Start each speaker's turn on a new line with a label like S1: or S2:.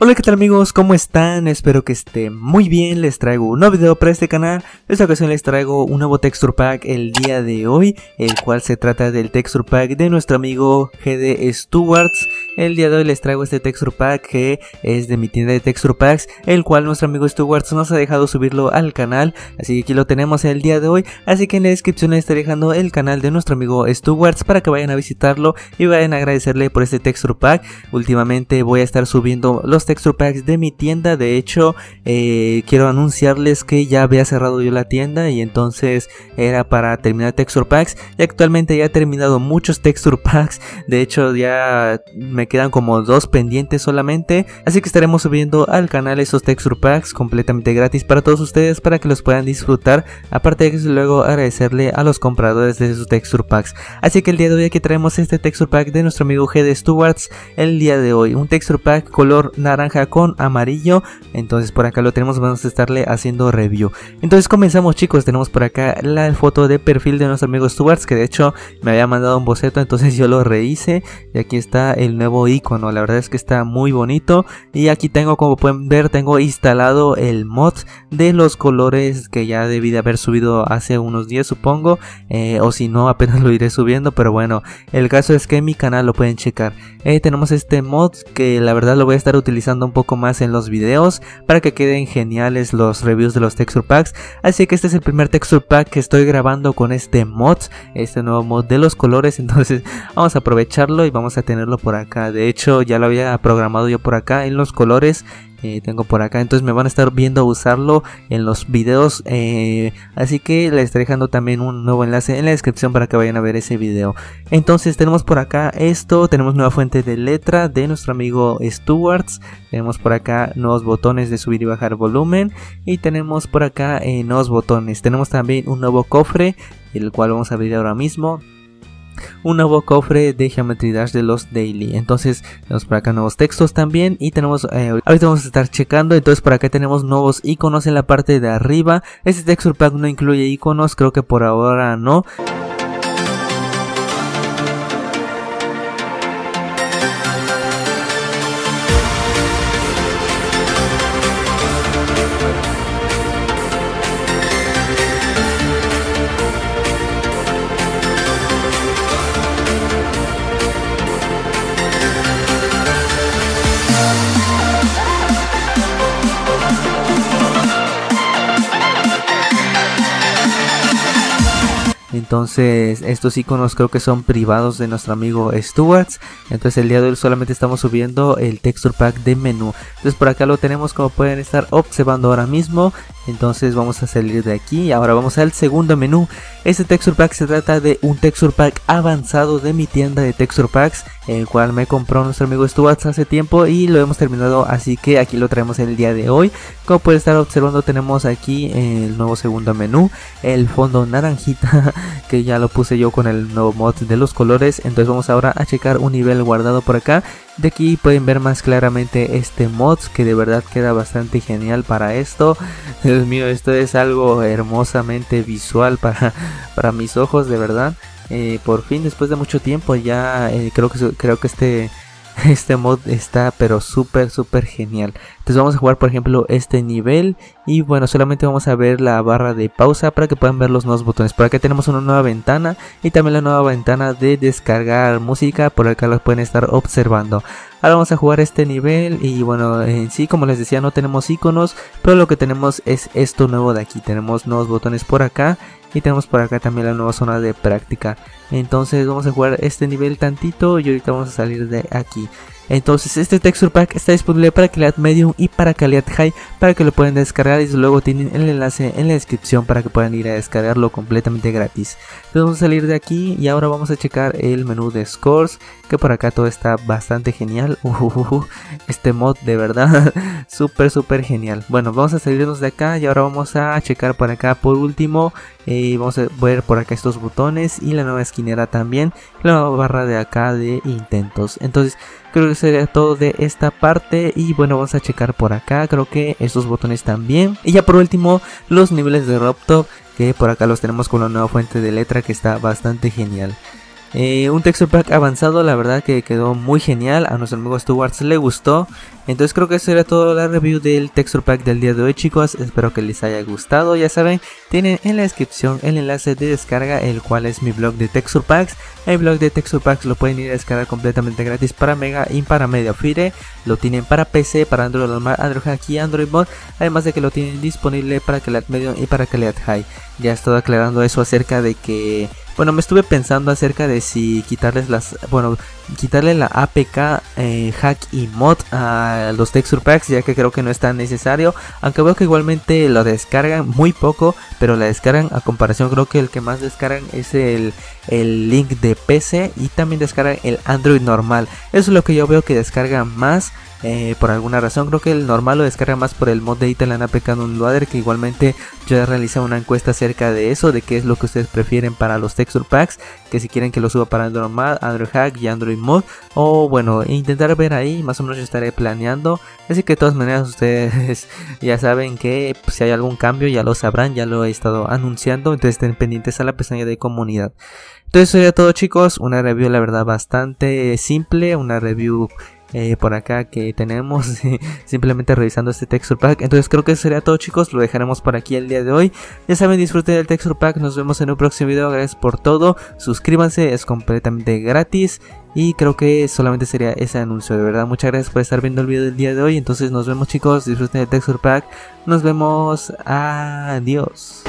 S1: Hola qué tal amigos, ¿cómo están? Espero que estén muy bien, les traigo un nuevo video para este canal. Esta ocasión les traigo un nuevo texture pack el día de hoy El cual se trata del texture pack de nuestro amigo GD Stewarts El día de hoy les traigo este texture pack que es de mi tienda de texture packs El cual nuestro amigo Stewarts nos ha dejado subirlo al canal Así que aquí lo tenemos el día de hoy Así que en la descripción les estaré dejando el canal de nuestro amigo Stewarts Para que vayan a visitarlo y vayan a agradecerle por este texture pack Últimamente voy a estar subiendo los texture packs de mi tienda. De hecho, eh, quiero anunciarles que ya había cerrado yo la tienda y entonces era para terminar texture packs. Y actualmente ya he terminado muchos texture packs. De hecho, ya me quedan como dos pendientes solamente. Así que estaremos subiendo al canal esos texture packs completamente gratis para todos ustedes para que los puedan disfrutar. Aparte de que luego agradecerle a los compradores de esos texture packs. Así que el día de hoy aquí traemos este texture pack de nuestro amigo G de Stewarts. El día de hoy, un texture pack color naranja con amarillo. Entonces por acá lo tenemos, vamos a estarle haciendo review. Entonces comenzamos chicos, tenemos por acá la foto de perfil de nuestro amigo Stuarts, que de hecho me había mandado un boceto, entonces yo lo rehice. Y aquí está el nuevo icono, la verdad es que está muy bonito. Y aquí tengo, como pueden ver, tengo instalado el mod de los colores que ya debí de haber subido hace unos días supongo. Eh, o si no, apenas lo iré subiendo, pero bueno, el caso es que en mi canal lo pueden checar. Eh, tenemos este mod que la verdad lo voy a estar utilizando un poco más en los videos para que queden geniales los reviews de los texture packs. Así que este es el primer texture pack que estoy grabando con este mod, este nuevo mod de los colores. Entonces vamos a aprovecharlo y vamos a tenerlo por acá. De hecho ya lo había programado yo por acá en los colores eh, tengo por acá. Entonces me van a estar viendo usarlo en los videos eh, así que les estaré dejando también un nuevo enlace en la descripción para que vayan a ver ese video. Entonces tenemos por acá esto tenemos nueva fuente de letra de nuestro amigo Stewarts tenemos por acá nuevos botones de subir y bajar volumen y tenemos por acá eh, nuevos botones. Tenemos también un nuevo cofre el cual vamos a abrir ahora mismo un nuevo cofre de Geometry Dash de los Daily. Entonces tenemos por acá nuevos textos también y tenemos, eh, ahorita vamos a estar checando, entonces por acá tenemos nuevos iconos en la parte de arriba. Este texture pack no incluye iconos, creo que por ahora no. Entonces estos iconos creo que son privados de nuestro amigo Stewarts. Entonces el día de hoy solamente estamos subiendo el texture pack de menú. Entonces por acá lo tenemos como pueden estar observando ahora mismo. Entonces vamos a salir de aquí ahora vamos al segundo menú. Este texture pack se trata de un texture pack avanzado de mi tienda de texture packs. El cual me compró nuestro amigo Stuarts hace tiempo y lo hemos terminado así que aquí lo traemos el día de hoy. Como pueden estar observando tenemos aquí el nuevo segundo menú. El fondo naranjita que ya lo puse yo con el nuevo mod de los colores. Entonces vamos ahora a checar un nivel guardado por acá. De aquí pueden ver más claramente este mod que de verdad queda bastante genial para esto. Dios mío, esto es algo hermosamente visual para, para mis ojos, de verdad. Eh, por fin, después de mucho tiempo, ya eh, creo que creo que este este mod está pero súper súper genial. Entonces vamos a jugar por ejemplo este nivel y bueno solamente vamos a ver la barra de pausa para que puedan ver los nuevos botones. Por acá tenemos una nueva ventana y también la nueva ventana de descargar música por acá los pueden estar observando. Ahora vamos a jugar este nivel y bueno en sí como les decía no tenemos iconos pero lo que tenemos es esto nuevo de aquí. Tenemos nuevos botones por acá y tenemos por acá también la nueva zona de práctica. Entonces vamos a jugar este nivel tantito y ahorita vamos a salir de aquí entonces este texture pack está disponible para calidad medium y para calidad high para que lo puedan descargar y luego tienen el enlace en la descripción para que puedan ir a descargarlo completamente gratis. Entonces vamos a salir de aquí y ahora vamos a checar el menú de scores que por acá todo está bastante genial. este mod de verdad súper súper genial. Bueno vamos a salirnos de acá y ahora vamos a checar por acá por último eh, vamos a ver por acá estos botones y la nueva esquinera también la nueva barra de acá de intentos. Entonces creo que sería todo de esta parte. Y bueno vamos a checar por acá. Creo que estos botones también. Y ya por último los niveles de RobTop que por acá los tenemos con la nueva fuente de letra que está bastante genial Eh, un texture pack avanzado, la verdad que quedó muy genial. A nuestro amigo Stuart le gustó. Entonces creo que eso era toda la review del texture pack del día de hoy chicos. Espero que les haya gustado. Ya saben, tienen en la descripción el enlace de descarga, el cual es mi blog de texture packs. El blog de texture packs lo pueden ir a descargar completamente gratis para Mega y para Mediafire. Lo tienen para PC, para Android normal, Android Hack y Android Mod. Además de que lo tienen disponible para Calidad Medium y para Calidad High. Ya he estado aclarando eso acerca de que bueno, me estuve pensando acerca de si quitarles las, bueno, quitarle la APK eh, hack y mod a los texture packs, ya que creo que no es tan necesario. Aunque veo que igualmente lo descargan muy poco, pero la descargan a comparación, creo que el que más descargan es el, el link de PC y también descargan el Android normal. Eso es lo que yo veo que descargan más. Eh, por alguna razón creo que el normal lo descarga más por el mod de Italian APK Downloader que igualmente yo he realizado una encuesta acerca de eso, de qué es lo que ustedes prefieren para los texture packs, que si quieren que lo suba para Android normal, Android Hack y Android Mod, o bueno, intentar ver ahí, más o menos yo estaré planeando, así que de todas maneras ustedes ya saben que pues, si hay algún cambio ya lo sabrán, ya lo he estado anunciando, entonces estén pendientes a la pestaña de comunidad. Entonces sería todo chicos, una review la verdad bastante simple, una review eh, por acá que tenemos simplemente revisando este texture pack. Entonces creo que sería todo chicos. Lo dejaremos por aquí el día de hoy. Ya saben disfruten del texture pack. Nos vemos en un próximo video. Gracias por todo. Suscríbanse es completamente gratis. Y creo que solamente sería ese anuncio de verdad. Muchas gracias por estar viendo el video del día de hoy. Entonces nos vemos chicos. Disfruten del texture pack. Nos vemos. Adiós